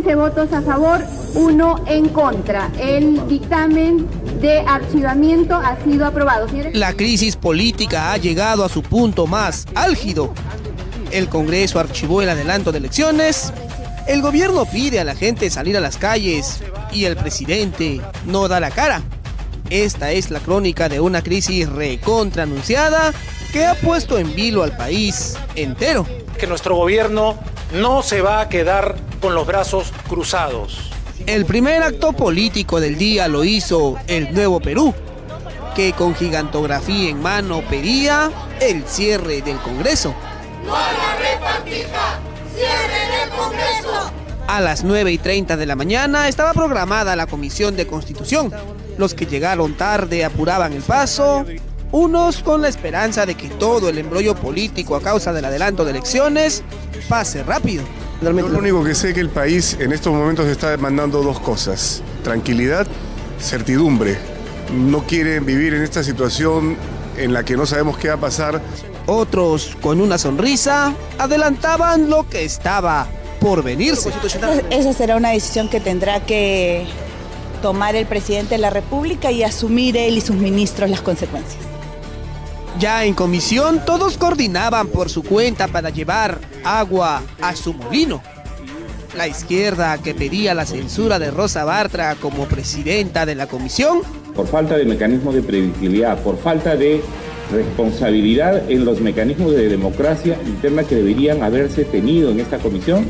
15 votos a favor, uno en contra. El dictamen de archivamiento ha sido aprobado. La crisis política ha llegado a su punto más álgido. El Congreso archivó el adelanto de elecciones. El gobierno pide a la gente salir a las calles y el presidente no da la cara. Esta es la crónica de una crisis recontra anunciada que ha puesto en vilo al país entero. Que nuestro gobierno no se va a quedar con los brazos cruzados. El primer acto político del día lo hizo el Nuevo Perú, que con gigantografía en mano pedía el cierre del Congreso. ¡No a la ¡Cierre el Congreso! A las 9 y 30 de la mañana estaba programada la Comisión de Constitución. Los que llegaron tarde apuraban el paso, unos con la esperanza de que todo el embrollo político a causa del adelanto de elecciones pase rápido. Yo lo único que sé es que el país en estos momentos está demandando dos cosas, tranquilidad, certidumbre. No quieren vivir en esta situación en la que no sabemos qué va a pasar. Otros, con una sonrisa, adelantaban lo que estaba por venirse. Esa será una decisión que tendrá que tomar el presidente de la República y asumir él y sus ministros las consecuencias. Ya en comisión, todos coordinaban por su cuenta para llevar agua a su molino. La izquierda que pedía la censura de Rosa Bartra como presidenta de la comisión. Por falta de mecanismos de predictibilidad, por falta de responsabilidad en los mecanismos de democracia interna que deberían haberse tenido en esta comisión,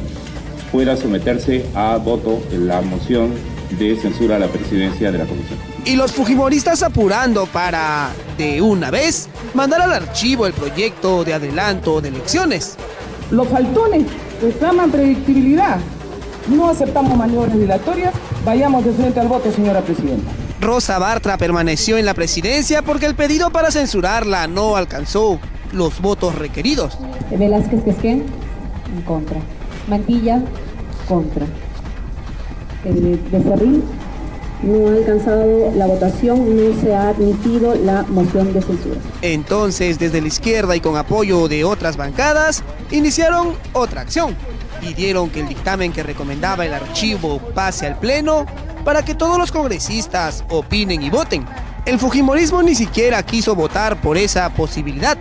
pueda someterse a voto en la moción de censura a la presidencia de la comisión. Y los fujimoristas apurando para, de una vez, mandar al archivo el proyecto de adelanto de elecciones. Los faltones reclaman predictibilidad. No aceptamos maniobras dilatorias. Vayamos de frente al voto, señora presidenta. Rosa Bartra permaneció en la presidencia porque el pedido para censurarla no alcanzó los votos requeridos. Velázquez Quesquén, en contra. Mantilla, contra. El Becerril no ha alcanzado la votación, no se ha admitido la moción de censura. Entonces, desde la izquierda y con apoyo de otras bancadas, iniciaron otra acción. Pidieron que el dictamen que recomendaba el archivo pase al Pleno para que todos los congresistas opinen y voten. El Fujimorismo ni siquiera quiso votar por esa posibilidad.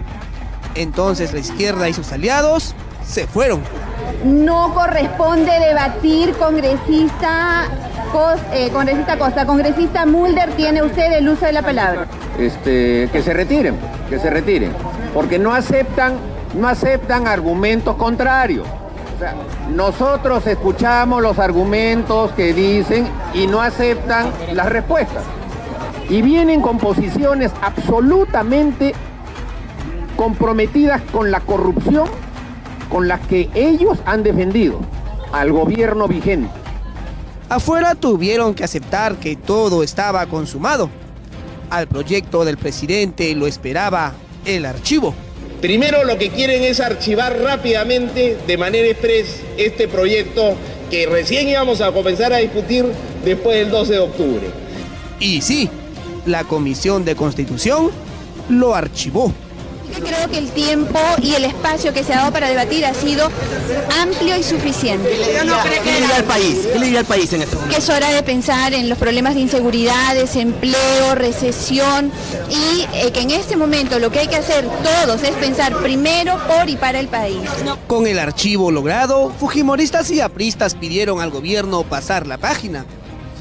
Entonces la izquierda y sus aliados se fueron. No corresponde debatir, congresista, eh, congresista Costa. Congresista Mulder, tiene usted el uso de la palabra. Este, que se retiren, que se retiren, porque no aceptan, no aceptan argumentos contrarios. Nosotros escuchamos los argumentos que dicen y no aceptan las respuestas. Y vienen con posiciones absolutamente comprometidas con la corrupción con las que ellos han defendido al gobierno vigente. Afuera tuvieron que aceptar que todo estaba consumado. Al proyecto del presidente lo esperaba el archivo. Primero lo que quieren es archivar rápidamente, de manera express, este proyecto que recién íbamos a comenzar a discutir después del 12 de octubre. Y sí, la Comisión de Constitución lo archivó. Creo que el tiempo y el espacio que se ha dado para debatir ha sido amplio y suficiente. ¿Qué le diría al país? ¿Qué le diría al país en esto? Que es hora de pensar en los problemas de inseguridad, desempleo, recesión y eh, que en este momento lo que hay que hacer todos es pensar primero por y para el país. Con el archivo logrado, fujimoristas y apristas pidieron al gobierno pasar la página.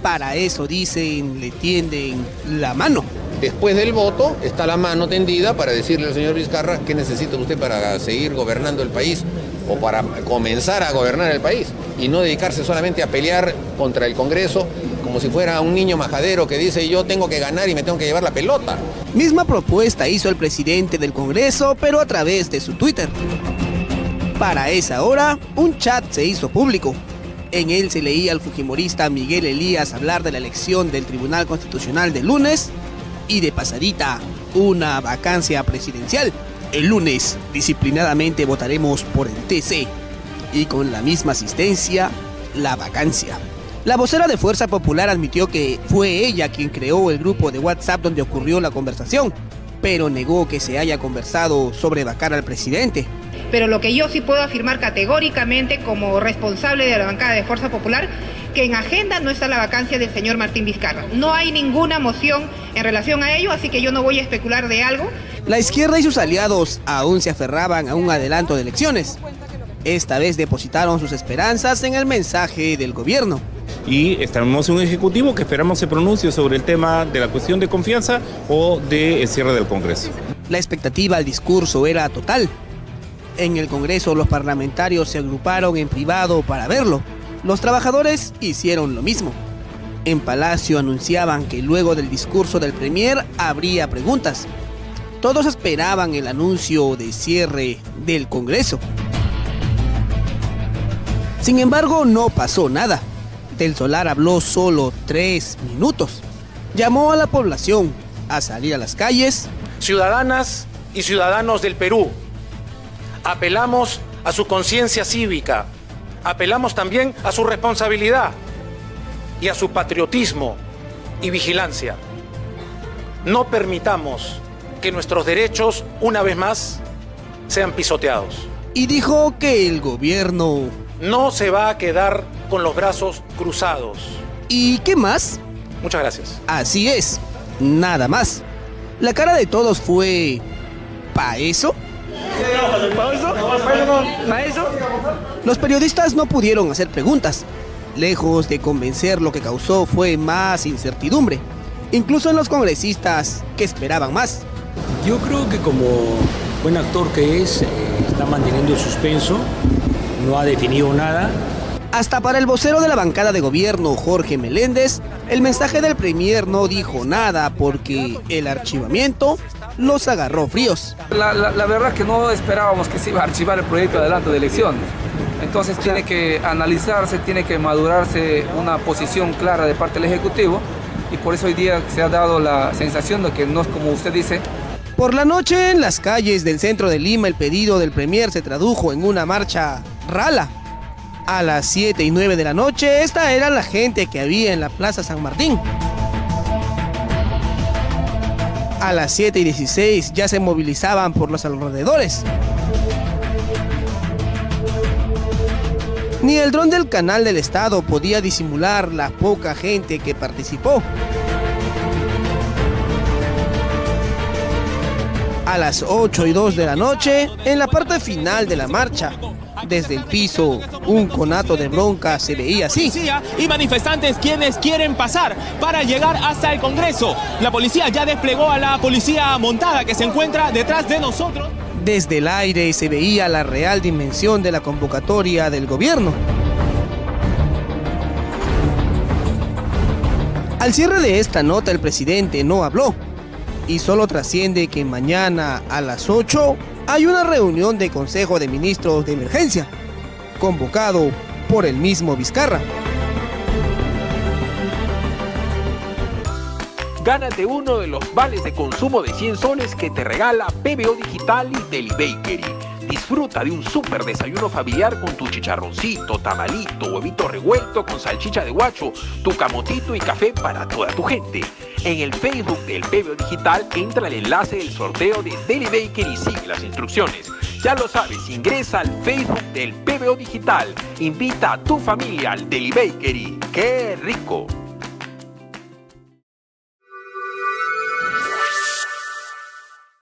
Para eso dicen, le tienden la mano. Después del voto está la mano tendida para decirle al señor Vizcarra qué necesita usted para seguir gobernando el país o para comenzar a gobernar el país y no dedicarse solamente a pelear contra el Congreso como si fuera un niño majadero que dice yo tengo que ganar y me tengo que llevar la pelota. Misma propuesta hizo el presidente del Congreso, pero a través de su Twitter. Para esa hora, un chat se hizo público. En él se leía al fujimorista Miguel Elías hablar de la elección del Tribunal Constitucional de lunes y de pasadita una vacancia presidencial. El lunes disciplinadamente votaremos por el TC y con la misma asistencia la vacancia. La vocera de Fuerza Popular admitió que fue ella quien creó el grupo de WhatsApp donde ocurrió la conversación, pero negó que se haya conversado sobre vacar al presidente. Pero lo que yo sí puedo afirmar categóricamente como responsable de la bancada de Fuerza Popular, que en agenda no está la vacancia del señor Martín Vizcarra. No hay ninguna moción en relación a ello, así que yo no voy a especular de algo. La izquierda y sus aliados aún se aferraban a un adelanto de elecciones. Esta vez depositaron sus esperanzas en el mensaje del gobierno. Y estamos en un ejecutivo que esperamos se pronuncie sobre el tema de la cuestión de confianza o de cierre del Congreso. La expectativa al discurso era total. En el Congreso los parlamentarios se agruparon en privado para verlo. Los trabajadores hicieron lo mismo. En Palacio anunciaban que luego del discurso del Premier habría preguntas. Todos esperaban el anuncio de cierre del Congreso. Sin embargo, no pasó nada. Del Solar habló solo tres minutos. Llamó a la población a salir a las calles. Ciudadanas y ciudadanos del Perú, apelamos a su conciencia cívica, apelamos también a su responsabilidad y a su patriotismo y vigilancia. No permitamos que nuestros derechos, una vez más, sean pisoteados. Y dijo que el gobierno no se va a quedar con los brazos cruzados. ¿Y qué más? Muchas gracias. Así es, nada más. La cara de todos fue... ¿Pa eso? Los periodistas no pudieron hacer preguntas. Lejos de convencer, lo que causó fue más incertidumbre. Incluso en los congresistas que esperaban más. Yo creo que como buen actor que es, eh, está manteniendo el suspenso, no ha definido nada. Hasta para el vocero de la bancada de gobierno, Jorge Meléndez, el mensaje del Premier no dijo nada porque el archivamiento los agarró fríos. La, la, verdad es que no esperábamos que se iba a archivar el proyecto adelanto de elecciones. Entonces tiene que analizarse, tiene que madurarse una posición clara de parte del Ejecutivo y por eso hoy día se ha dado la sensación de que no es como usted dice. Por la noche en las calles del centro de Lima el pedido del Premier se tradujo en una marcha rala. A las 7 y 9 de la noche, esta era la gente que había en la Plaza San Martín. A las 7 y 16 ya se movilizaban por los alrededores. Ni el dron del canal del Estado podía disimular la poca gente que participó. A las 8 y 2 de la noche, en la parte final de la marcha, desde el piso, un conato de bronca se veía así. Y manifestantes quienes quieren pasar para llegar hasta el Congreso. La policía ya desplegó a la policía montada que se encuentra detrás de nosotros. Desde el aire se veía la real dimensión de la convocatoria del gobierno. Al cierre de esta nota el presidente no habló y solo trasciende que mañana a las 8 hay una reunión de Consejo de Ministros de Emergencia, convocado por el mismo Vizcarra. Gánate uno de los vales de consumo de 100 soles que te regala PBO Digital y Deli Bakery. Disfruta de un súper desayuno familiar con tu chicharroncito, tamalito, huevito revuelto con salchicha de guacho, tu camotito y café para toda tu gente. En el Facebook del PBO Digital entra el enlace del sorteo de Deli Bakery y sigue las instrucciones. Ya lo sabes, ingresa al Facebook del PBO Digital. Invita a tu familia al Deli Bakery. ¡Qué rico!